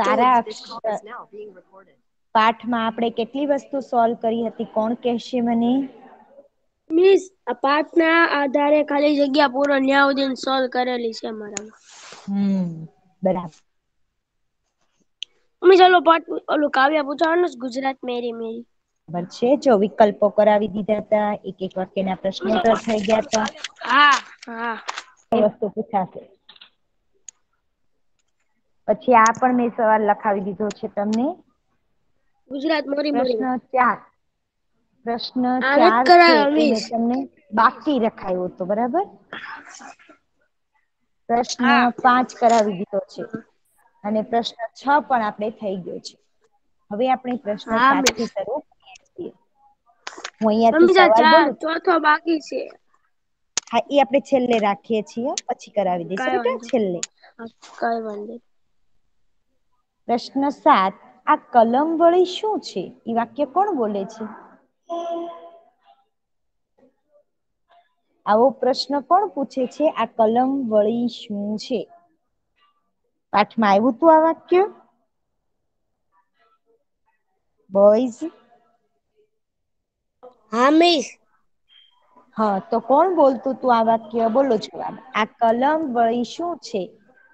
સારા પાઠમાં આપણે કેટલી વસ્તુ સોલ્વ કરી હતી? કોણ કહેશે મને? મિસ પાઠના આધારે ખાલી જગ્યા પૂરો ન્યા સોલ્વ કરેલી છે અમારામાં હમ બરાબર. મિસ ચાલો પાઠ ઓલું કાવ્ય પૂછવાનું ગુજરાત મેરી મેરી. ખબર છે. જો વિકલ્પો કરાવી દીધા હતા એક એક વાક્યના પ્રશ્નો થઈ ગયા હતા. હા હા. વસ્તુ પૂછાશે. પછી આ પણ મેં સવાલ લખાવી દીધો છે તમને. ગુજરાત મોરી પ્રશ્ન ચાર. પ્રશ્ન ચાર છે તમને બાકી રખાયો હતો બરાબર? પ્રશ્ન પાંચ કરાવી દીધો છે. અને પ્રશ્ન છ પણ આપણે થઈ ગયો છે. હવે આપણે પ્રશ્ન સાતથી શરૂ કરીએ હું સવાલ ચોથો બાકી છે. હા એ આપણે છેલ્લે રાખીએ છીએ. પછી કરાવી દઈશું બેટા છેલ્લે. કઈ વાંધો પ્રશ્ન સાત આ કલમ વળી શું છે એ વાક્ય કોણ બોલે છે આવો પ્રશ્ન કોણ પૂછે છે આ કલમ વળી શું છે પાઠમાં આવ્યું તું આ વાક્ય બોઈઝ હા મિસ હા તો કોણ બોલતું તું આ વાક્ય બોલો જવાબ આ કલમ વળી શું છે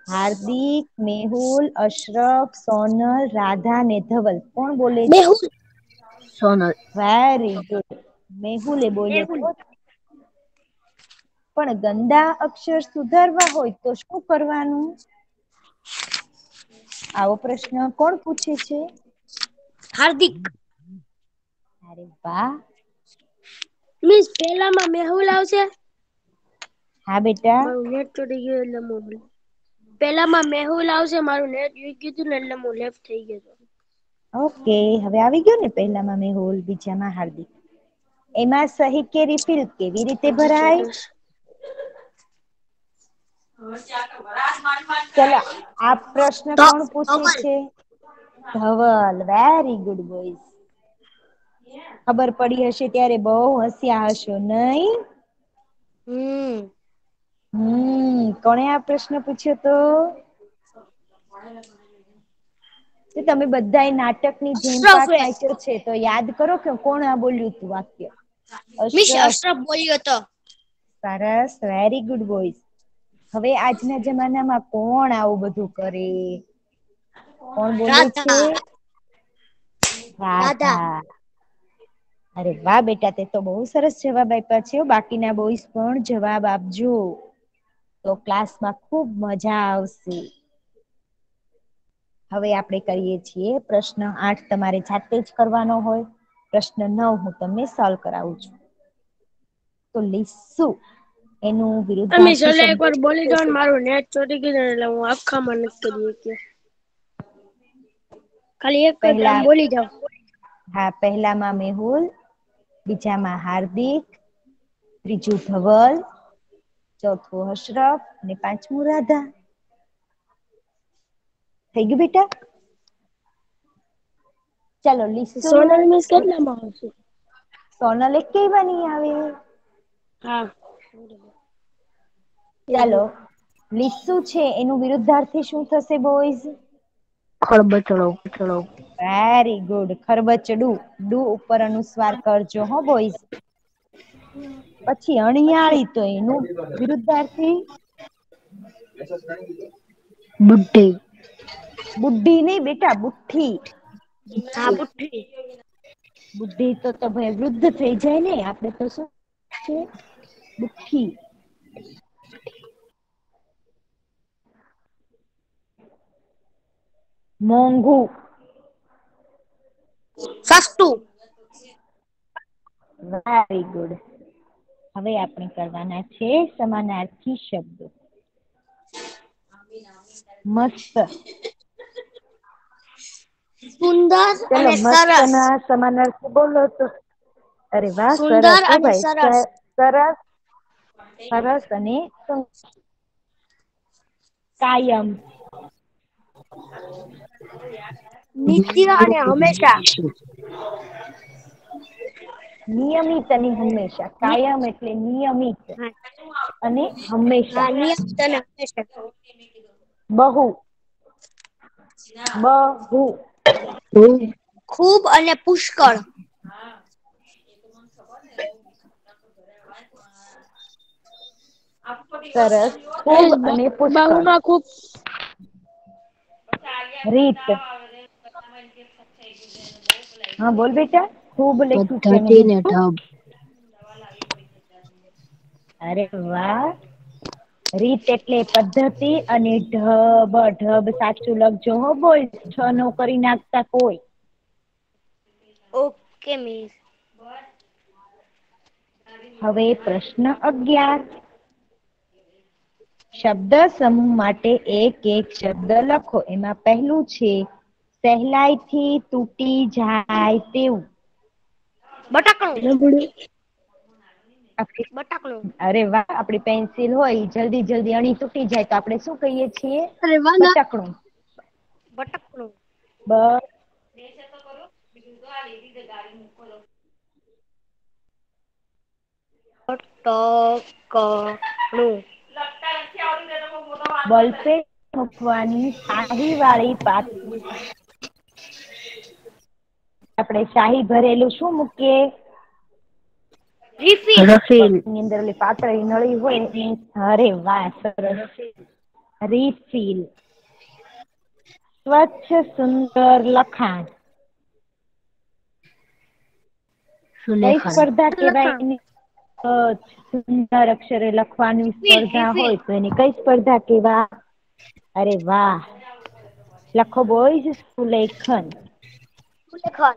હાર્દિક મેહુલ અશરફ સોનલ રાધા ને ધવલ. કોણ બોલે છે? મેહુલ. સોનલ. વેરી ગુડ મેહુલે બોલ્યો પણ ગંદા અક્ષર સુધારવા હોય તો શું કરવાનું? આવો પ્રશ્ન કોણ પૂછે છે? હાર્દિક. અરે વાહ. મિસ પહેલામાં મેહુલ આવશે? હા બેટા. નેટ તૂટી ગયો એટલે મોબાઈલ પેલામાં મેહુલ આવશે મારું નેટ વયું ગયું ને એટલે હું લેફ્ટ થઈ ગયો ઓકે હવે આવી ગયો ને પહેલામાં મેહુલ બીજામાં હાર્દિક. એમાં સહી કે રિફિલ કેવી રીતે ભરાય? ચલો આ પ્રશ્ન કોણ પૂછે છે? ધવલ વેરી ગુડ બોયઝ ખબર પડી હશે ત્યારે બહુ હસ્યા હશો નહીં? હમ. હમ કોણે આ પ્રશ્ન પૂછ્યો તો? તમે બધા નાટકની જેમ પાઠ વાંચ્યો છે તો યાદ કરો કે કોણ આ બોલ્યું હતું વાક્ય? મિસ અશરફ બોલ્યો હતો. સરસ વેરી ગુડ બોય હવે આજના જમાનામાં કોણ આવું બધું કરે? કોણ બોલે છે? રાધા. અરે વાહ બેટા તે તો બહુ સરસ જવાબ આપ્યા છે બાકીના બોયસ પણ જવાબ આપજો. તો ક્લાસમાં ખૂબ મજા આવશે. હવે આપણે કરીએ છીએ પ્રશ્ન આઠ તમારે જાતે જ કરવાનો હોય. પ્રશ્ન નવ હું તમને સોલ્વ કરાવું છું. તો લીસુ એનું તમે છેલ્લે એક વાર બોલી દો ને મારું નેટ ચોટી ગયું એટલે હું આખામાં નથી કરી શક્યો. ખાલી એક જ આમ બોલી જાવ હા પહેલામાં મેહુલ બીજામાં હાર્દિક ત્રીજું ધવલ ચોથું હશરફ અને પાંચમું રાધા. થઈ ગયું બેટા? ચાલો લીસુ સોનલ મિસ કેટલામાં આવશે? સોનલ એક કેવાની આવે. હા. ચાલો લીસુ છે? એનું વિરુદ્ધાર્થી શું થશે બોયઝ ખરબચડો ચડો વેરી ગુડ ખરબચડું. ડુ ઉપર અનુસ્વાર કરજો હો બોઈસ પછી અણિયાળી તો એનું વિરુદ્ધાર્થી? બુઢી બુદ્ધિ નઈ બેટા બુઠ્ઠી હા બુઠ્ઠી બુદ્ધિ તો તો ભાઈ વૃદ્ધ થઈ જાય ને આપણે તો શું છે? બુઠ્ઠી મોંઘુ. સસ્તું. વેરી ગુડ હવે આપણે કરવાના છે સમાનાર્થી શબ્દો. મસ્ત. સુંદર અને સરસ. સમાનાર્થી બોલો તો. અરે વાહ સુંદર અને સરસ. સરસ. સરસ અને કાયમ. નિત્ય અને હંમેશા. નિયમિત અને હંમેશા કાયમ એટલે નિયમિત અને હંમેશા. નિયમિત અને હંમેશા. બહુ. બહુ. ખૂબ અને પુષ્કળ. સરસ. ખૂબ અને પુષ્કળ. બહુમાં ખૂબ. રીત. હા બોલ બેટા. ખૂબ લખ્યું ઢબ. અરે વાહ. રીત એટલે પદ્ધતિ અને ઢબ ઢબ સાચું લખજો હો બોલ. છ નો કરી નાખતા કોઈ. Okay miss. હવે પ્રશ્ન અગિયાર. શબ્દ સમૂહ માટે એક એક શબ્દ લખો. એમાં પહેલું છે સહેલાઈ થી તૂટી જાય તેવું. બટાકણું. બટાકણું. અરે વાહ આપડી પેન્સિલ હોય જલ્દી જલ્દી અણી તૂટી જાય તો આપડે શું કહીએ છીએ? અરે વાહ ના. બટકણું. બટકણું. બ બટકણું. મૂકવાની શાહી વાળી પાત આપડે શાહી ભરેલું શું મૂકીએ? રિફિલની અંદર ઓલી પાતળી નળી હોય અરે વાહ સરસ રિફિલ. સ્વચ્છ લખાણ. સ્પર્ધા સુંદર અક્ષરે લખવાની સ્પર્ધા હોય તો એને કઈ સ્પર્ધા કેવા અરે વાહ. લખો બોયઝ સુલેખન. સુલેખન.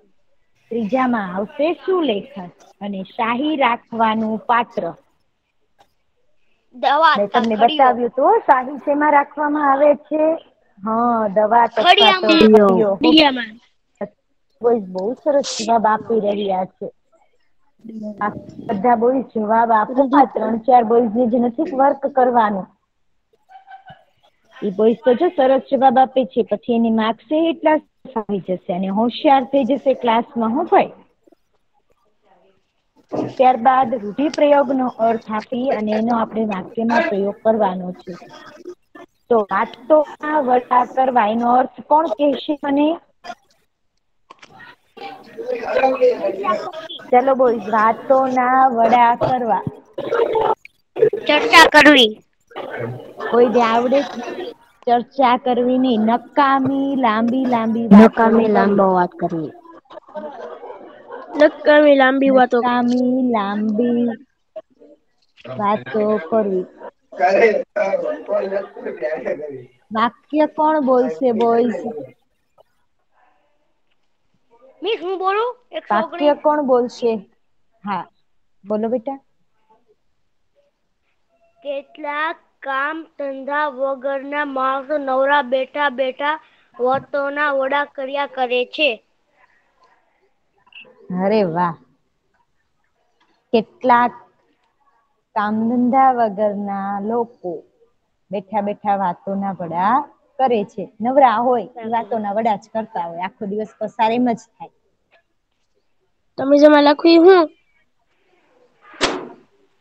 ત્રીજામાં આવશે સુલેખન અને શાહી રાખવાનું પાત્ર. દવા તમને બતાવ્યું તો શાહી શેમાં રાખવામાં આવે છે? હા દવા બહુ સરસ જવાબ આપી રહ્યા છે. બધા બોય જવાબ આપો. ત્રણ ચાર બોયઝ જે નથી વર્ક કરવાનું. એ બોયઝ તો જો સરસ જવાબ આપે છે. પછી એની માર્ક્સ એટલા આવી જશે અને હોશિયાર થઈ જશે ક્લાસમાં હું ભાઈ? ત્યારબાદ રૂઢિપ્રયોગ નો અર્થ આપી અને એનો આપણે વાક્યમાં પ્રયોગ કરવાનો છે. તો વાતો વડા કરવા એનો અર્થ કોણ કેશે મને? ચલો બોલ વાતો ના વડા કરવા. ચર્ચા કરવી. કોઈ આવડે ચર્ચા કરવી નઈ નકામી લાંબી લાંબી નકામી લાંબો વાત કરવી. નકામી લાંબી વાતો નકામી લાંબી વાતો કરવી. વાક્ય કોણ બોલશે બોયઝ મિસ હું બોલું? વાક્ય કોણ બોલશે? હા. બોલો બેટા. કેટલાક કામ ધંધા વગર ના માણસો નવરા બેઠા બેઠા વાતો ના વડા કર્યા કરે છે. અરે વાહ. કેટલાક કામ ધંધા વગરના લોકો બેઠા બેઠા વાતો ના વડા કરે છે. નવરા હોય એ વાતો ના વડા જ કરતા હોય. આખો દિવસ પસાર એમ જ થાય. તમે જેમાં લખ્યું હું?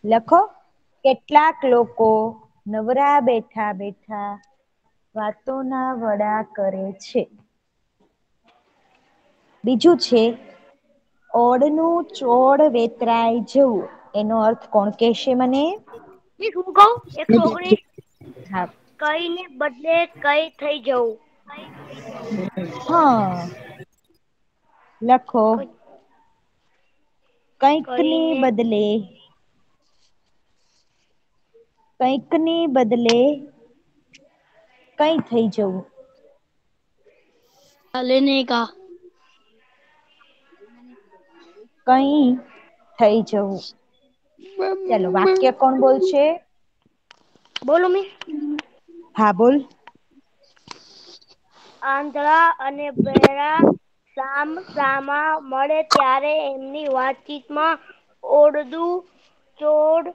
લખો. કેટલાક લોકો નવરા બેઠા બેઠા વાતોના વડા કરે છે. બીજું છે ઓડનું ચોડ વેતરાય જવું. એનો અર્થ કોણ કહેશે મને? મિસ હું કઉ એકસો ઓગણીસ કઈ ને બદલે કઈ થઈ જવું. હા. લખો. કંઈકની બદલે કંઈક ને બદલે કઈ થઈ જવું. લેને કા. કઈ થઈ જવું. ચાલો વાક્ય કોણ બોલશે? બોલો મે. હા બોલ. આંધળા અને બહેરા સામ સામા મળે ત્યારે એમની વાતચીતમાં ઓડદુ ચોડ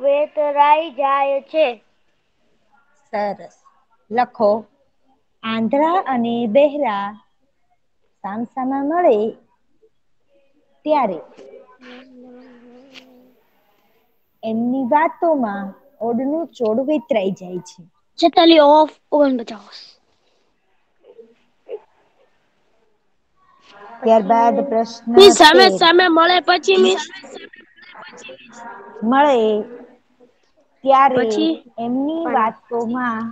વેતરાઈ જાય છે. સરસ. લખો આંધ્રા અને બેહેરા સામસામા મળે ત્યારે. એમની વાતોમાં ઓડનું ચોડ વેતરાઈ જાય છે. ચેતાલી ઓફ ઓગણપચાસ ત્યારબાદ પ્રશ્ન સામે તેર સામે મળે પછી મળે ત્યારે એમની વાતોમાં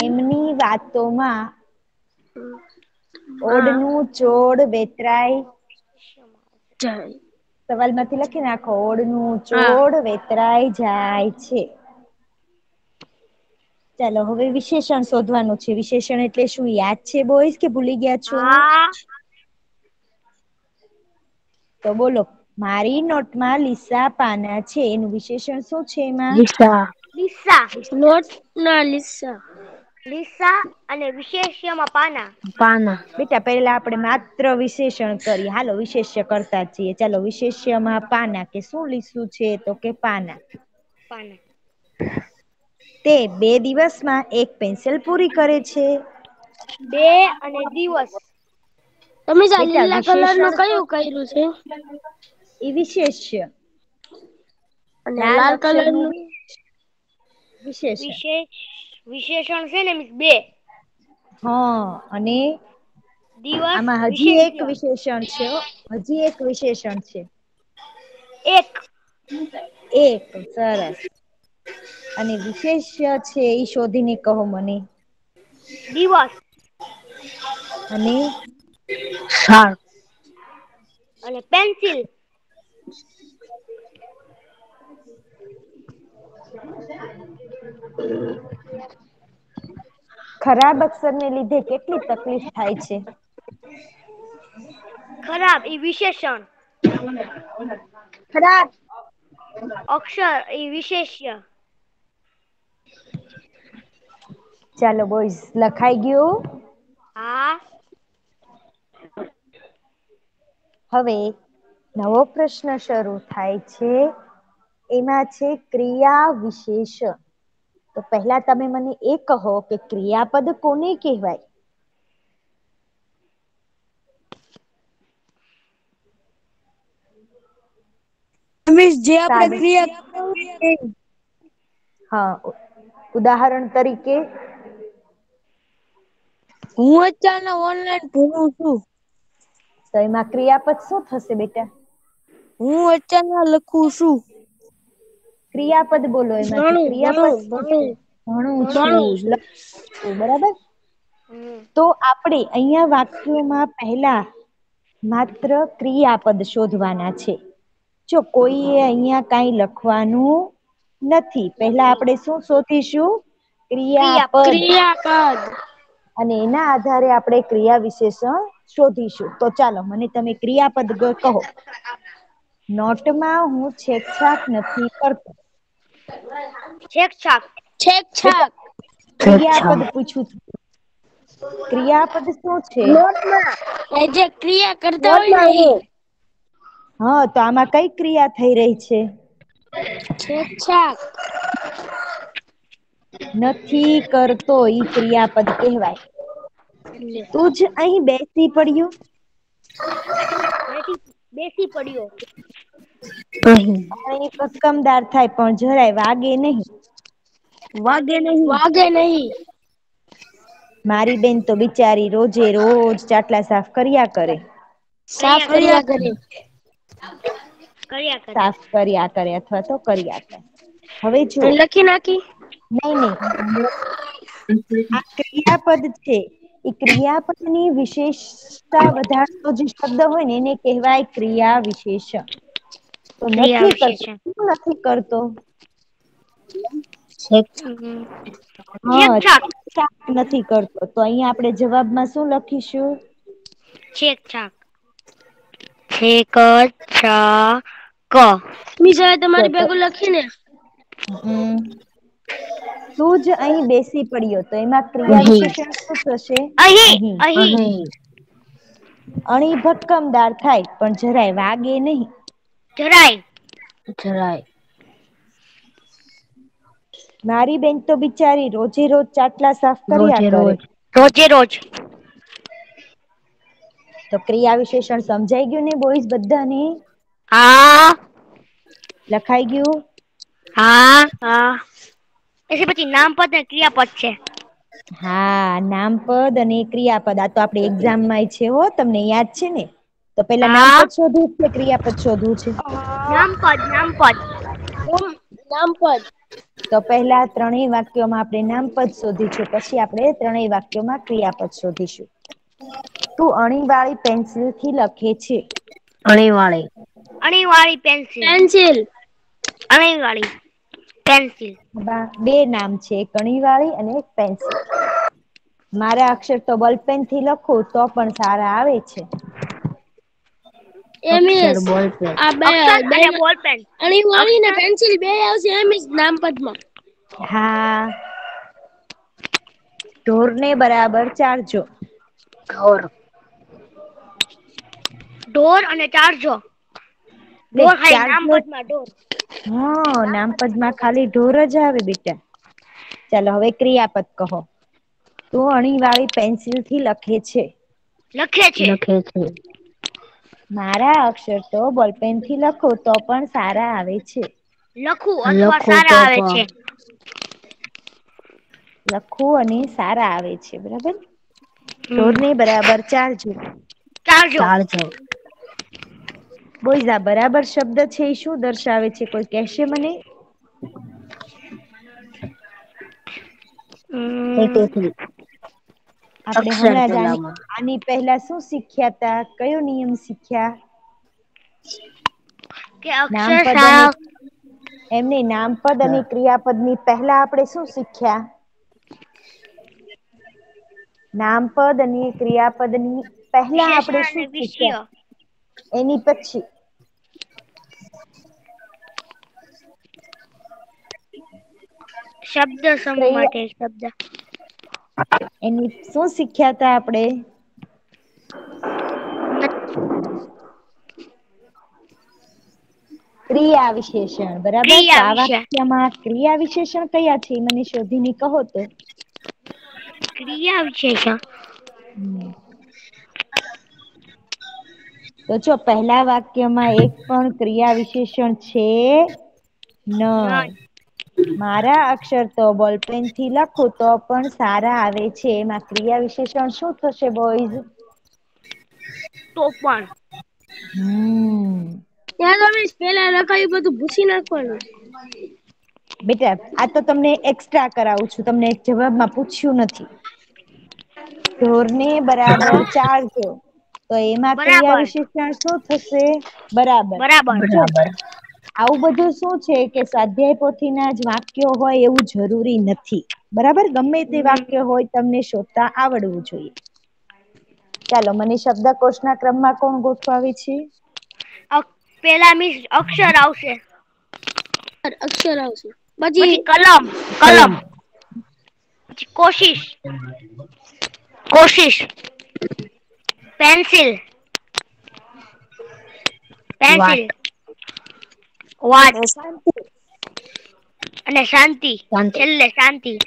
એમની વાતોમાં ઓડનું ચોડ વેતરાય. જાય. સવાલમાંથી લખી નાખો. ઓડનું ચોડ વેતરાય જાય છે. ચાલો હવે વિશેષણ શોધવાનું છે. વિશેષણ એટલે શું? યાદ છે બોઈસ કે ભૂલી ગયા છો? તો બોલો. મારી નોટમાં લીસા પાના છે. એનું વિશેષણ શું છે એમાં લીસા. લીસા. નોટ ના લીસા. લીસા અને વિશેષ્યમાં પાના. પાના. બેટા પહેલા આપણે માત્ર વિશેષણ કરીએ. હાલો વિશેષ્ય કરતા છીએ ચાલો વિશેષ્યમાં પાના કે શું લીસું છે તો કે પાના? પાના. તે બે દિવસમાં એક પેન્સિલ પૂરી કરે છે. બે અને દિવસ. તમે લીલા કલરનું કયું કર્યું છે. એ છે. અને લાલ કલરનું વિશેષણ વિશેષ વિશેષણ છે ને બે. હા અને દિવસ આમાં હજી એક વિશેષણ છે હજી એક વિશેષણ છે. એક. એક સરસ. અને વિશેષ છે એ શોધીને કહો મને. દિવસ. અને શાર્પ અને પેન્સિલ. ખરાબ અક્ષર ને લીધે કેટલી તકલીફ થાય છે. ખરાબ એ વિશેષણ. ખરાબ. અક્ષર એ વિશેષ્ય. ચાલો બોઈસ લખાઈ ગયું? હા. હવે નવો પ્રશ્ન શરૂ થાય છે. એમાં છે ક્રિયા વિશેષ તો પહેલા તમે મને એ કહો કે ક્રિયાપદ કોને કહેવાય જે આપડે ક્રિયા હા ઉદાહરણ તરીકે હું અત્યારે ઓનલાઈન ભણું છું. તો એમાં ક્રિયાપદ શું થશે બેટા હું અચાનક લખું છું. ક્રિયાપદ બોલો ક્રિયાપદ ભણું છું. બરાબર? તો આપણે અહીંયા વાક્યોમાં પહેલા માત્ર ક્રિયાપદ શોધવાના છે. જો કોઈએ અહીંયા કઈ લખવાનું નથી પહેલા આપણે શું શોધીશું? ક્રિયાપદ. ક્રિયાપદ. અને એના આધારે આપણે ક્રિયા વિશેષણ શોધીશું. તો ચાલો મને તમે ક્રિયાપદ કહો. નોટમાં હું છેકછાક નથી કરતો. છેક છાક છેક છાક ક્રિયાપદ પૂછું છું. ક્રિયાપદ શું છે? એ જે ક્રિયા કરતા હોય ને હા. તો આમાં કઈ ક્રિયા થઈ રહી છે. છેક છાક નથી કરતો ઈ ક્રિયાપદ કહેવાય. તું જ અહીં બેસી પડ્યું. બેસી પડ્યો. એ ભક્કમદાર થાય પણ જરાય વાગે નહીં. વાગે નહીં. મારી બેન તો બિચારી રોજે રોજ ચાટલા સાફ કર્યા કરે. સાફ કર્યા કરે. કર્યા કરે. સાફ કર્યા કરે અથવા તો કર્યા કરે. હવે જુઓ લખી નાખી. નહીં નહીં. આ ક્રિયાપદ છે. એ ક્રિયાપદની વિશેષતા વધારતો જે શબ્દ હોય ને એને કહેવાય ક્રિયા વિશેષણ તો નથી કરતો. નથી નથી તો અહીંયા આપણે જવાબમાં શું લખીશું? છેક છાક. છેક છાક. ક તમારી ભેગું લખી ને. તું જ અહીં બેસી પડ્યો. તો એમાં ક્રિયા વિશેષણ શું થશે? અહી અણી ભક્કમદાર થાય પણ જરાય વાગે નહીં. જરાય. જરાય. મારી બેન તો બિચારી રોજે રોજ ચાટલા સાફ કર્યા કરે. રોજે. રોજ તો ક્રિયા વિશેષણ સમજાઈ ગયું ને બોઈસ બધાને? હા. લખાઈ ગયું? હા. હા. એટલે પછી નામ પદ ને ક્રિયાપદ છે. હા નામપદ અને ક્રિયાપદ. આ તો આપડે એક્ઝામમાં છે હો તમને યાદ છે ને? તો પેલા નામ હા. પદ શોધવું છે? ક્રિયાપદ શોધવું છે નામપદ નામપદ નામપદ તો પહેલા ત્રણેય વાક્યોમાં આપણે નામપદ શોધીશું પછી આપણે ત્રણેય વાક્યોમાં ક્રિયાપદ શોધીશું. તું અણીવાળી પેન્સિલથી લખે છે. અણીવાળી. અણીવાળી પેન્સિલ. પેન્સિલ. અણીવાળી પેન્સિલ. બે નામ છે એક અણી અને એક પેન્સિલ. મારા અક્ષર તો બોલપેનથી લખું તો પણ સારા આવે છે. અક્ષરમાં આ બે અક્ષર બે અને વાળી ને પેન્સિલ બે આવશે એમ નામપદમાં હા. ઢોર બરાબર ચારજો. ઢોર. ઢોર અને ચારજો. ઢોર ખાલી ઢોર. હા નામપદમાં ખાલી ઢોર જ આવે બેટા. ચાલો હવે ક્રિયાપદ કહો. તું અણી વાળી પેન્સિલથી લખે છે. લખે છે. લખે છે. મારા અક્ષર તો બોલપેનથી લખો તો પણ સારા આવે છે. લખું અથવા સારા આવે છે. લખવું અને સારા આવે છે બરાબર? ઢોર હમ. ની બરાબર ચારજો ચારજો બોઈઝા બરાબર શબ્દ છે એ શું દર્શાવે છે? કોઈ કેશે મને? હમ. અક્ષર હમણાં જાણી આની પહેલા શું શીખ્યા હતા કયો નિયમ શીખ્યા? કે અક્ષર નામપદ અને સારા નામપદ અને ક્રિયાપદની પહેલા આપણે શું શીખ્યા? નામપદ અને ક્રિયાપદની પહેલા આપણે શું શીખ્યા? એની પછી. શબ્દ સમૂહ માટે શબ્દ. એની શું શીખ્યા તા આપણે ક્રિયા વિશેષણ બરાબર? આ વાક્યમાં ક્રિયા વિશેષણ કયા છે? મને શોધીને કહો તો. ક્રિયા વિશેષણ? તો જો પહેલા વાક્યમાં એક પણ ક્રિયા વિશેષણ છે નઈ મારા અક્ષર તો બોલપેનથી લખું તો પણ સારા આવે છે. એમાં ક્રિયા વિશેષણ શું થશે બોયઝ તો પણ. હમ. ત્યાં તમે પેલા લખાયું બધું ભૂસી નાખવાનું. બેટા આ તો તમને એક્સ્ટ્રા કરાવું છું. તમને એક જવાબમાં પૂછ્યું નથી. ઢોરને બરાબર બરાબર ચારજો તો એમાં ક્રિયા વિશેષણ શું થશે? બરાબર. જો. આવું બધું શું છે કે સ્વાધ્યાય પોથીના જ વાક્યો હોય એવું જરૂરી નથી. બરાબર? ગમે તે વાક્ય હોય તમને શોધતા આવડવું જોઈએ. ચાલો મને શબ્દકોશના ક્રમમાં કોણ ગોઠવાવે છે? પેલા મિસ અક્ષર આવશે. અક્ષર આવશે. પછી કલમ કલમ. કોશિશ. કોશિશ. પેન્સિલ. પેન્સિલ. વાટ વાટ અને શાંતિ. છેલ્લે શાંતિ.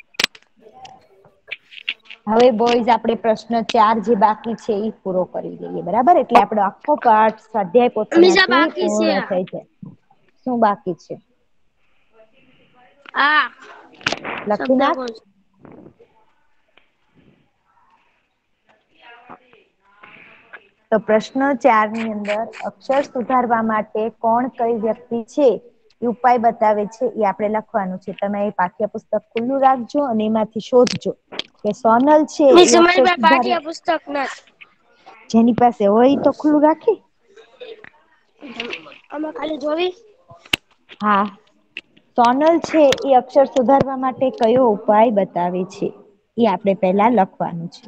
હવે બોયઝ આપડે પ્રશ્ન ચાર જે બાકી છે એ પૂરો કરી લઈએ બરાબર? એટલે આપડો આખો પાઠ સ્વાધ્યાય પૂર્ણ થઈ જાય. શું બાકી છે? આ. લખી નાખ. તો પ્રશ્ન ચારની અંદર અક્ષર સુધારવા માટે કોણ કઈ વ્યક્તિ છે? એ ઉપાય બતાવે છે એ આપણે લખવાનું છે. તમે એ પાઠ્યપુસ્તક ખુલ્લું રાખજો અને એમાંથી શોધજો કે સોનલ છે જેની પાસે હોય તો ખુલ્લું રાખે. આમાં ખાલી જોવી? હા. સોનલ છે એ અક્ષર સુધારવા માટે કયો ઉપાય બતાવે છે? એ આપણે પેલા લખવાનું છે.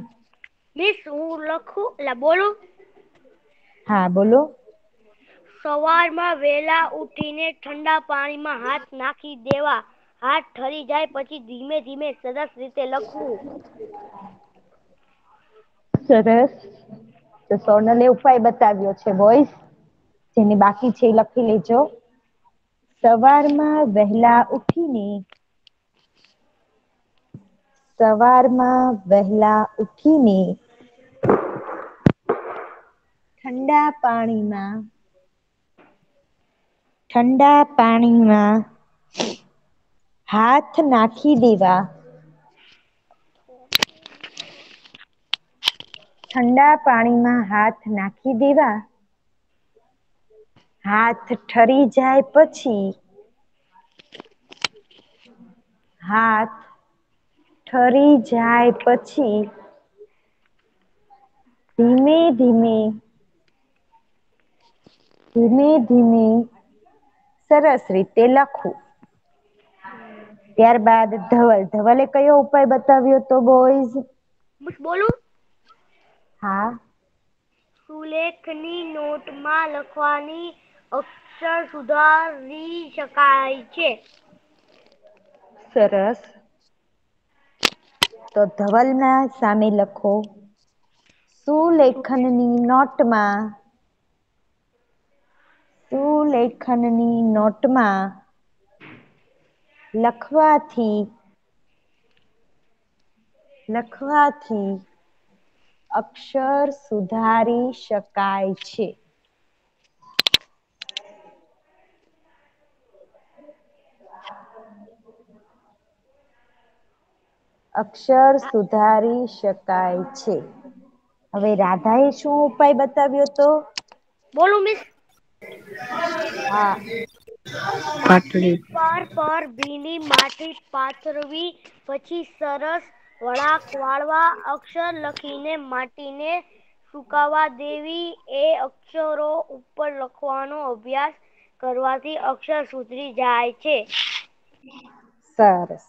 મિસ હું લખું એટલે બોલું? હા બોલો. સવારમાં વેલા ઉઠીને ઠંડા પાણીમાં હાથ નાખી દેવા. હાથ ઠરી જાય પછી ધીમે ધીમે સરસ રીતે લખવું. સરસ. તો સોનલે ઉપાય બતાવ્યો છે બોઈસ જેને બાકી છે એ લખી લેજો. સવારમાં વહેલા ઉઠીને સવારમાં વહેલા ઉઠીને ઠંડા પાણીમાં ઠંડા પાણીમાં હાથ નાખી દેવા. ઠંડા પાણીમાં હાથ નાખી દેવા. હાથ ઠરી જાય પછી હાથ ઠરી જાય પછી ધીમે ધીમે ધીમે ધીમે સરસ રીતે લખવું ત્યારબાદ ધવલ. ધવલે કયો ઉપાય બતાવ્યો હતો બોઈઝ બોલું? હા. સુલેખની નોટમાં લખવાની અક્ષર સુધારી શકાય છે. સરસ. તો ધવલ ના સામે લખો. સુલેખનની નોટમાં સુલેખનની નોટમાં લખવાથી લખવાથી અક્ષર સુધારી શકાય છે. અક્ષર સુધારી શકાય છે. હવે રાધા એ શું ઉપાય બતાવ્યો તો? બોલું મિસ હા. પર પર ભીની માટી પાથરવી પછી સરસ વળાંક વાળવા અક્ષર લખીને માટીને સુકાવા દેવી એ અક્ષરો ઉપર લખવાનો અભ્યાસ કરવાથી અક્ષર સુધરી જાય છે. સરસ.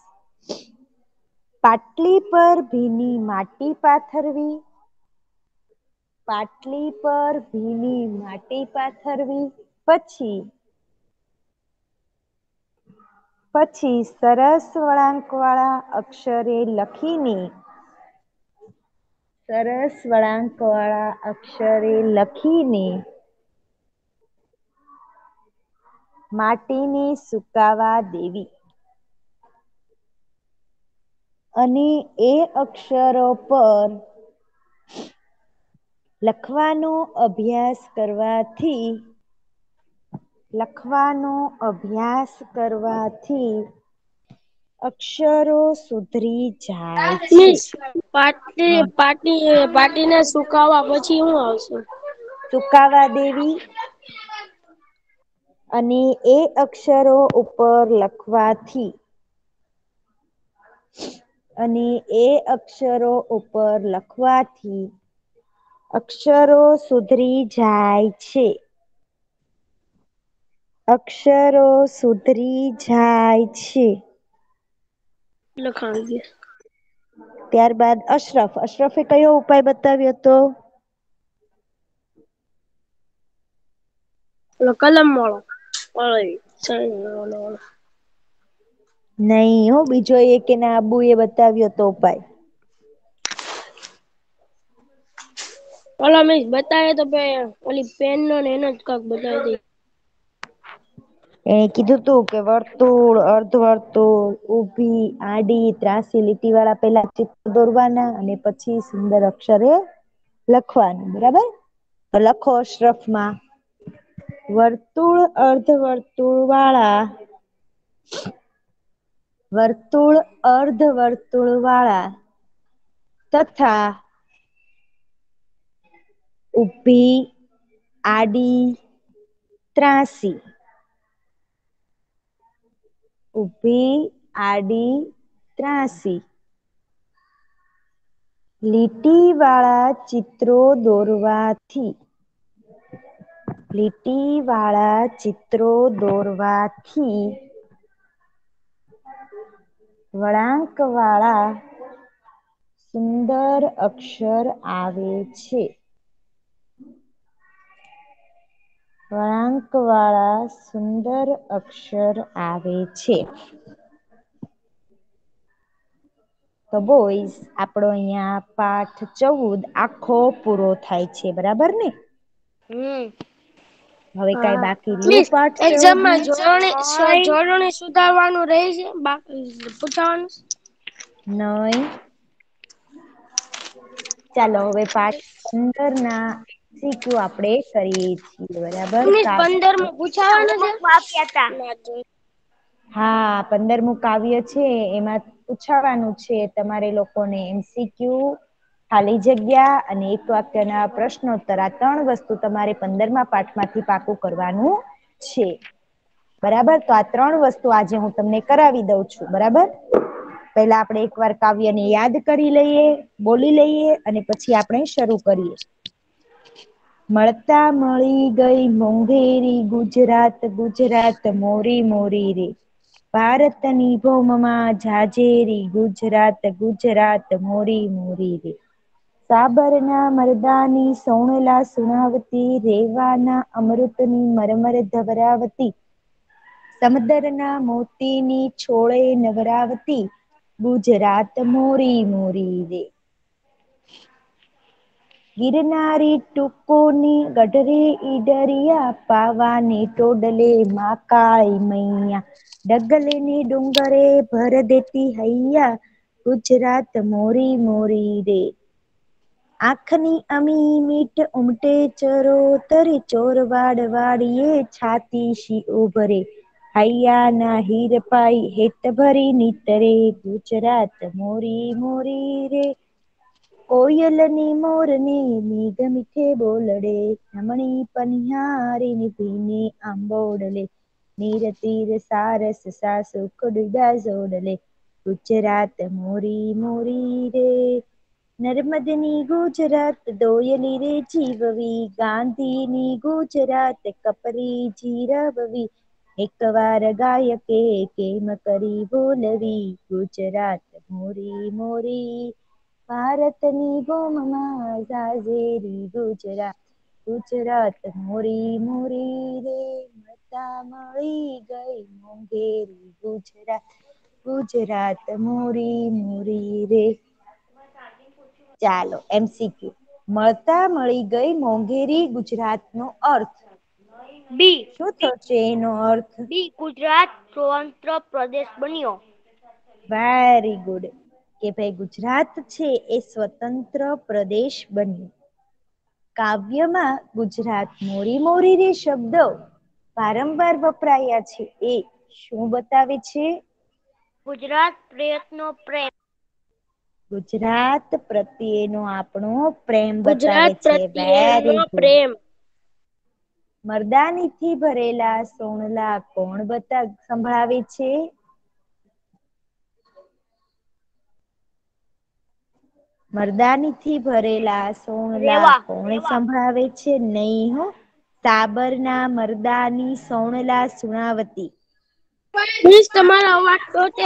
પાટલી પર ભીની માટી પાથરવી પાટલી પર ભીની માટી પાથરવી, પછી પછી સરસ વળાંક વાળા અક્ષરે લખીને, સરસ વળાંક વાળા અક્ષરે લખીને, માટીની સુકાવા દેવી. અને એ અક્ષરો પર લખવાનો અભ્યાસ કરવાથી લખવાનો અભ્યાસ કરવાથી અક્ષરો સુધરી જાય છે. પાટી પાટી પાટીને સુકાવા પછી હું આવશે? સુકાવા દેવી અને એ અક્ષરો ઉપર લખવાથી અને એ અક્ષરો ઉપર લખવાથી અક્ષરો સુધરી જાય છે. અક્ષરો સુધરી જાય છે. ત્યારબાદ અશરફ. અશરફે કયો ઉપાય બતાવ્યો હતો કલમ વાળો. નહીં હો બીજો એ કે ના આબુ એ બતાવ્યો તો ઉપાય. ઓલો મેં બતાવે તો ઓલી પેન નો ને એનો જ કાક બતાવી એને કીધું તું કે વર્તુળ અર્ધ વર્તુળ ઊભી આડી, ત્રાસી લીટી વાળા પેલા ચિત્ર દોરવાના અને પછી સુંદર અક્ષરે લખવાનું, બરાબર? તો લખો અશરફમાં વર્તુળ અર્ધ વર્તુળ વાળા વર્તુળ અર્ધ વર્તુળ વાળા તથા ઊભી આડી, ત્રાસી. ઊભી આડી, ત્રાસી. લીટી વાળા ચિત્રો દોરવાથી. લીટી વાળા ચિત્રો દોરવાથી. વળાંક વાળા સુંદર અક્ષર આવે છે. વળાંક વાળા સુંદર અક્ષર આવે છે. તો બોઈસ આપણો અહિયાં પાઠ ચૌદ આખો પૂરો થાય છે બરાબર ને? હમ. હવે કઈ હા. બાકી રહ્યો પાઠ ચૌદ એક્ઝામમાં જોડણી જોડણી સુધારવાનું રહે છે? બાકી પૂછાવાનું? નઈ ચાલો હવે પાઠ પંદર ના શીખવું આપડે કરીએ છીએ બરાબર? હા પંદરમું કાવ્ય છે એમાં પૂછાવાનું છે તમારે લોકોને એમસીક્યુ ખાલી જગ્યા અને એક વાક્યના પ્રશ્નોત્તર આ ત્રણ વસ્તુ તમારે પંદરમા પાઠમાંથી પાકું કરવાનું છે. બરાબર? તો આ ત્રણ વસ્તુ આજે હું તમને કરાવી દઉં છું બરાબર? પહેલા આપણે એકવાર કાવ્યને યાદ કરી લઈએ બોલી લઈએ અને પછી આપણે શરૂ કરીએ. મળતા મળી ગઈ મોંઘેરી ગુજરાત ગુજરાત મોરી મોરી રે. ભારતની ભૌમમાં જાજેરી ગુજરાત ગુજરાત મોરી મોરી રે. સાબરના મરદાની સોણલા સુનાવતી રેવાના અમૃતની મરમર ધવરાવતી, સમદરના મોતીની છોડે નવરાવતી, ગુજરાત મોરી મોરી રે. ગિરનારી ટુકોની ગઢરે ઈડરિયા, પાવાની ટોડલે માં કાળી મૈયા. ડગલે ડુંગરે ભર દેતી હૈયા, ગુજરાત મોરી મોરી રે. આંખની અમી મીઠ ઉમટે ચરોતર ચોરવાડ વાળીએ છાતી શી ઉભરે. હૈયા ના હીર પાઈ હેત ભરી નીતરે, ગુજરાત મોરી મોરી રે. કોયલની મોરની મેઘ મીઠે બોલડે રમણી પનિહારીની ભીની આંબોડલે નીર તીર સારસ સાસુ ખુડદા જોડલે ગુજરાત મોરી મોરી રે નર્મદની ગુજરાત દોયલી રે જીવવી ગાંધીની ગુજરાત કપરી જીરવવી એક વાર ગાયકે કેમ કરી બોલવી ગુજરાત મોરી મોરી ભારતની ભૂમમાં જાજેરી ગુજરાત ગુજરાત મોરી મોરી રે મળતા મળી ગઈ મોંઘેરી ગુજરાત ગુજરાત મોરી મોરી રે ચાલો એમસીક્યુ મળતા મળી ગઈ મોંઘેરી ગુજરાત નો અર્થ બી શું થશે એનો અર્થ? બી ગુજરાત સ્વતંત્ર પ્રદેશ બન્યો. વેરી ગુડ કે ભાઈ ગુજરાત છે એ સ્વતંત્ર પ્રદેશ બન્યું. કાવ્યમાં ગુજરાત મોરી મોરી રે શબ્દો વારંવાર વપરાયા છે. એ શું બતાવે છે? ગુજરાત પ્રયત્નો પ્રેમ. ગુજરાત પ્રત્યેનો આપણો પ્રેમ બતાવે છે. વેરી પ્રેમ. મર્દાનીથી ભરેલા સોણલા કોણ બતા સંભળાવે છે? મરદાની થી ભરેલા સોણલા કોણે સંભળાવે છે નહીં હો? સાબર ના મરદાની સોણલા સુણાવતી. મિસ તમારો અવાજ તો છે.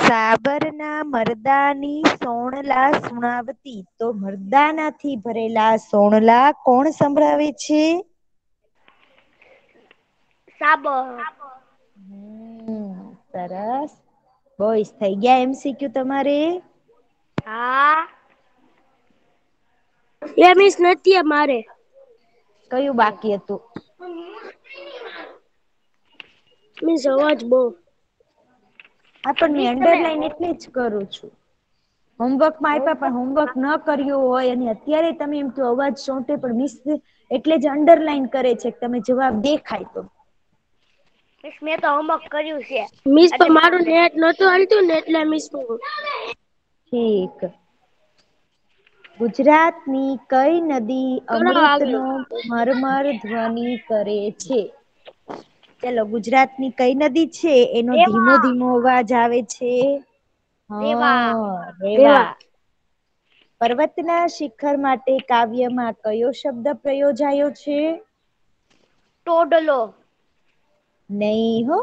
સાબર ના મરદાની સોણલા સુણાવતી. તો મરદાનાથી ભરેલા સોણલા કોણ સંભળાવે છે? સાબર. સરસ. બોઈસ થઈ ગયા એમસીક્યુ તમારે હા એ મિસ નથી અમારે કયું બાકી હતું મિસ અવાજ બહુ હા પણ મેં અંડરલાઈન એટલે જ કરું છું. હોમવર્કમાં આપ્યા પણ હોમવર્ક ન કર્યું હોય અને અત્યારે તમે એમ કે અવાજ સોંટે પણ મિસ એટલે જ અંડરલાઈન કરે છે કે તમે જવાબ દેખાય તો. મિસ મેં તો હોમવર્ક કર્યું છે. મિસ તો મારું નેટ નતું હાલતું ને એટલે મિસ ઠીક. ગુજરાતની કઈ નદી કરાવ અમૃત આગળ. નો મરમર ધ્વનિ કરે છે? ચલો ગુજરાતની કઈ નદી છે? એનો ધીમો ધીમો અવાજ આવે છે? રેવા. પર્વતના શિખર માટે કાવ્યમાં કયો શબ્દ પ્રયોજાયો છે? ટોડલો. નહીં હો.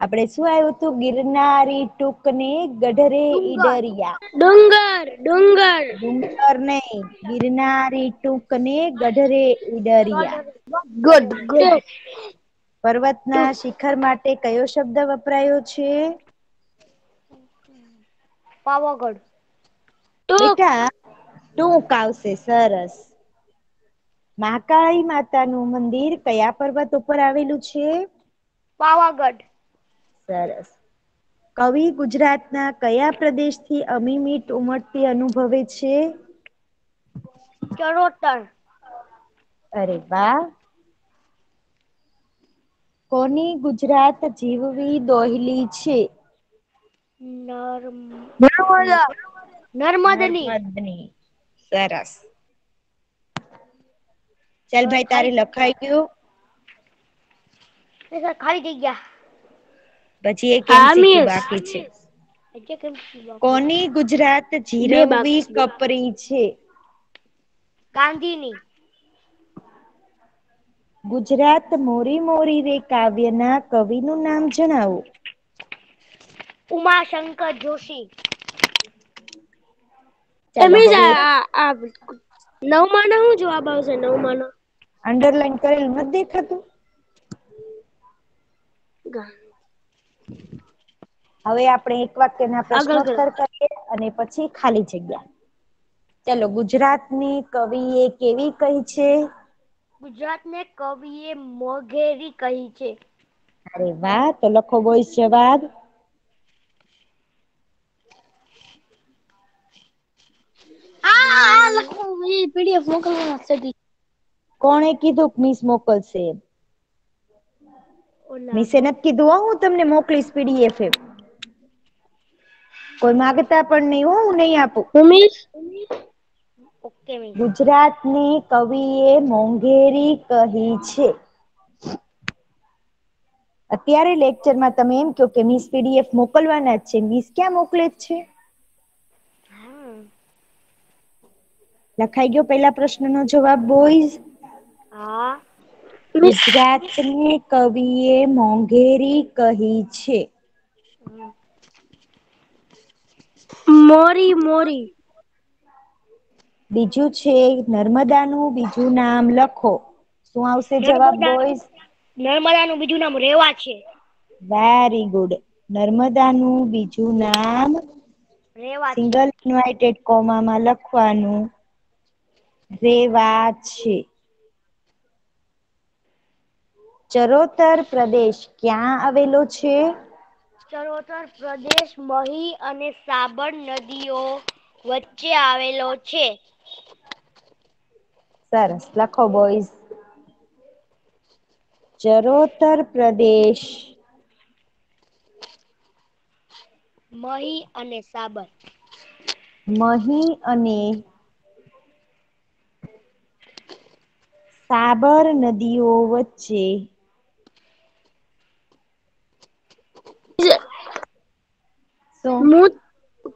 આપડે શું આવ્યું તું ગિરનારી ટૂંકને ગઢરે ઈડરિયા. ડુંગર ડુંગર. ડુંગર નહીં. ગિરનારી ટૂંકને ગઢરે ઈડરિયા. Good good. પર્વતના શિખર માટે કયો શબ્દ વપરાયો છે? પાવાગઢ. બેટા ટૂંક. આવશે સરસ. મહાકાળી માતા નું મંદિર કયા પર્વત ઉપર આવેલું છે? પાવાગઢ. સરસ. કવિ ગુજરાતના કયા પ્રદેશથી અમીમીટ ઉમટતી અનુભવે છે? ચરોતર. અરે વાહ! કોની ગુજરાત જીવવી દોહલી છે? નરમ નર્મદની. નર્મદની. સરસ. ચાલ ભાઈ તારે લખાઈ ગયું એ સર ખાલી જગ્યા. પછી એક એમસીક્યુ બાકી છે? કોની ગુજરાત જીરવવી કપરી છે? ગાંધીની. ગુજરાત મોરી મોરી રે કાવ્ય ના કવિ નું નામ જણાવો. ઉમાશંકર જોશી. નવમાં ના શું જવાબ આવશે નવમાં નો અંડરલાઈન કરેલ નથી દેખાતું? હવે આપણે એક વાક્યના પ્રશ્નોત્તર કરીએ અને પછી ખાલી જગ્યા. ચલો ગુજરાતની કવિ એ કેવી કહી છે? ગુજરાતને કવિએ મોઘેરી કહી છે. અરે વાહ તો લખો બોઈસ જવાબ. હા લખો પીડીએફ મોકલવા કોણે કીધું મિસ મોકલશે? મીસે નથી કીધું હો હું તમને મોકલીશ પીડીએફ એ કોઈ માગતા પણ નહીં હો હું નહીં આપું. ઉમેશ? ઓકે મી ગુજરાતની કવિ એ મોંઘેરી કહી છે. અત્યારે લેક્ચરમાં તમે એમ કહો કે મિસ પીડીએફ મોકલવાના જ છે. મિસ ક્યાં મોકલે છે? હા. લખાઈ ગયો પેલા પ્રશ્ન નો જવાબ બોઈઝ હા. ગુજરાતને કવિએ મોંઘેરી કહી છે. મોરી મોરી. બીજું છે નર્મદાનું બીજું નામ લખો. શું આવશે જવાબ બોઈસ નર્મદા બીજું નામ રેવા છે. વેરી ગુડ નર્મદાનું બીજું નામ રેવા સિંગલ ઇન્વાઇટેડ કોમામાં લખવાનું રેવા છે. ચરોતર પ્રદેશ ક્યાં આવેલો છે? ચરોતર પ્રદેશ મહી અને સાબર નદીઓ વચ્ચે આવેલો છે. સરસ લખો બોઈઝ. ચરોતર પ્રદેશ. મહી અને સાબર. મહી અને સાબર નદીઓ વચ્ચે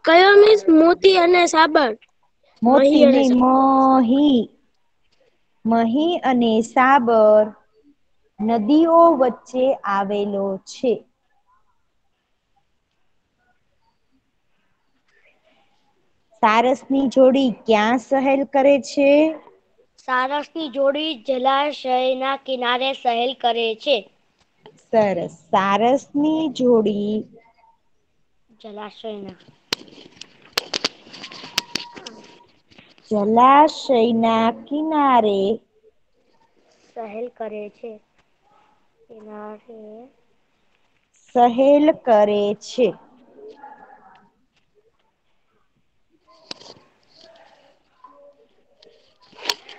કયો મીન્સ? મોતી અને સાબર. મોતી નહીં મહી. મહી અને સાબર નદીઓ વચ્ચે આવેલો છે. સારસની જોડી ક્યાં સહેલ કરે છે? સારસની જોડી જલાશયના કિનારે સહેલ કરે છે. સરસ સારસની જોડી જલાશયના જલાશયના કિનારે સહેલ કરે છે. કિનારે સહેલ કરે છે.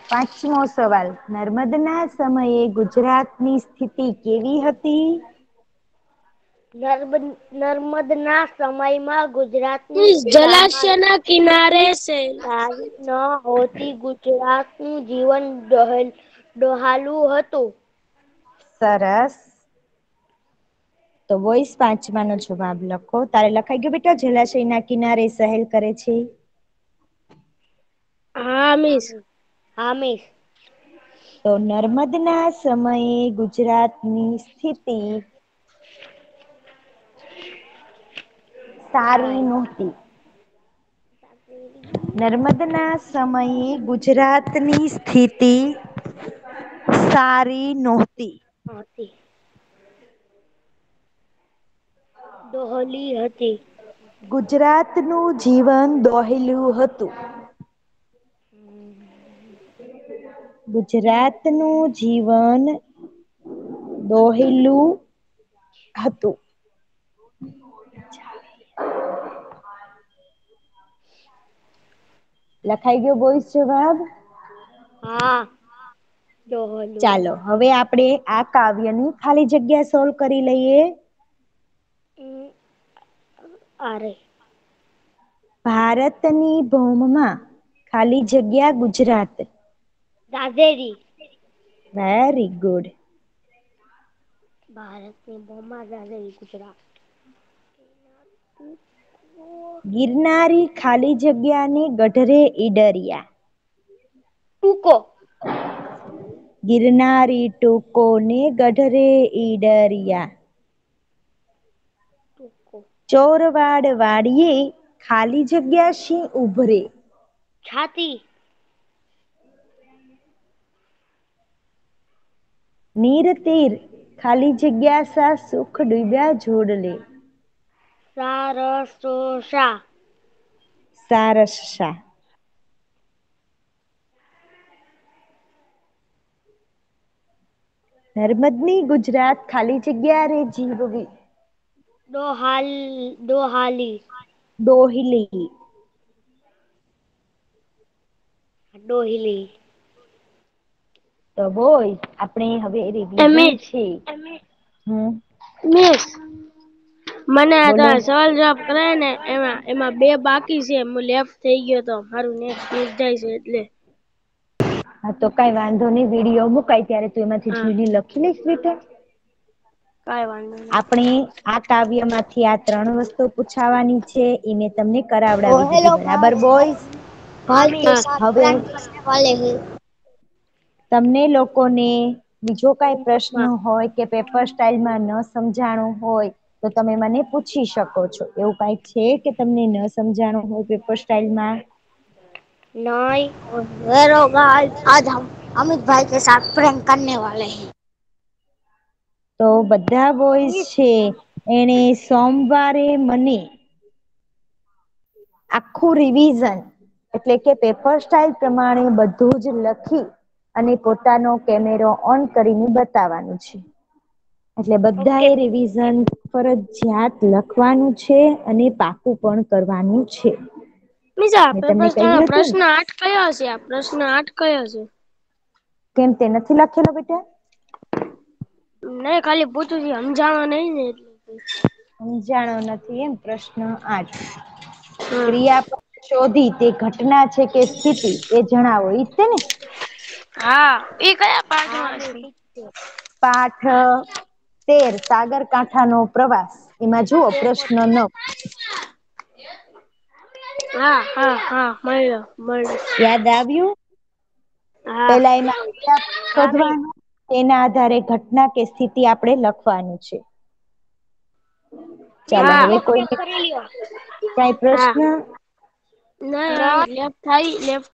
પાંચમો સવાલ નર્મદના સમયે ગુજરાતની સ્થિતિ કેવી હતી? નર્મદના સમયમાં ગુજરાત જલાશયના કિનારે છે. ન હોતી ગુજરાતનું જીવન ડહાલું હતું. સરસ. તો વોઇસ પાંચમા નો જવાબ લખો. તારે લખાઈ ગયો બેટા? જલાશય ના કિનારે સહેલ કરે છે. હા મિસ હા મિસ તો નર્મદના સમયે ગુજરાતની સ્થિતિ સારી નહોતી. નર્મદના સમયે ગુજરાતની સ્થિતિ સારી નહોતી. હતી. દોહલી હતી. ગુજરાતનું જીવન દોહેલું હતું. ગુજરાતનું જીવન દોહેલું હતું. લખાઈ ગયો બોઈસ જવાબ? હા. ચાલો હવે આપણે આ કાવ્યની ખાલી જગ્યા સોલ્વ કરી લઈએ. ભારતની ભૌમમાં ખાલી જગ્યા ગુજરાત. દાદેરી વેરી ગુડ ભારતની બોમા ગુજરાત. ગિરનારી ખાલી જગ્યાને ગઢરે ઈડરિયા. ટૂકો. ગિરનારી ટોકો ને ગઢરે ઈડરિયા. ચોરવાડ વાડીએ ખાલી જગ્યા શી ઉભરે? છાતી. નીર તીર ખાલી જગ્યા સા સુખ ડૂબ્યા જોડલે. સારસોસા સારસા નર્મદની ગુજરાત ખાલી જગ્યા રે જીવવી દોહાલ દોહાલી દોહિલી ડોહીલી તો બોલ આપણે હવે એમિસ છે હમ મિસ મને બોલો સવાલ જવાબ કરાય ને એમાં એમાં બે બાકી છે હું લેફ્ટ થઈ ગયો તો મારું નેક્સ્ટ જાય છે એટલે. હા તો કઈ વાંધો નહીં વીડિયો મુકાય ત્યારે તું એમાંથી જોઈને લખી લઈશ બેટા કઈ વાંધો આપણે આ કાવ્યમાંથી આ ત્રણ વસ્તુ પૂછાવાની છે એ મેં તમને કરાવડાવી દીધી. બરાબર બોયસ હવે તમને લોકોને બીજો કઈ પ્રશ્ન હોય કે પેપર સ્ટાઇલમાં ન સમજાણો હોય તો તમે મને પૂછી શકો છો એવું કઈ છે કે તમને ન સમજાણું હોય પેપર સ્ટાઈલમાં નઈ आज हम अमित भाई के साथ प्रैंक करने वाले हैं તો બધા બોઈસ છે એને સોમવારે મને આખું રિવિઝન એટલે કે પેપર સ્ટાઇલ પ્રમાણે બધું જ લખી અને પોતાનો કેમેરો ઓન કરીને બતાવાનું છે એટલે બધા એ રિવિઝન ફરજિયાત લખવાનું છે અને પાકું પણ કરવાનું છે. પ્રશ્ન આઠ કયો છે? આ પ્રશ્ન આઠ કયો છે? કેમ તે નથી લખેલો બેટા? નહીં ખાલી પૂછું છું સમજાણો નહીં ને સમજાણો નથી એમ પ્રશ્ન આઠ. હમ. ક્રિયા શોધી તે ઘટના છે કે સ્થિતિ એ જણાવો ઈ છે ને? હા એ કયા પાઠમાં છે? પાઠ તેર સાગરકાંઠાનો પ્રવાસ. એમાં જુઓ પ્રશ્ન નવ હા હા હા મળ્યો મળ્યો. યાદ આવ્યું? પેલા એમાં તેના આધારે ઘટના કે સ્થિતિ આપણે લખવાની છે. ચાલો હવે લ્યો. કઈ પ્રશ્ન? લેફ્ટ થાય લેફ્ટ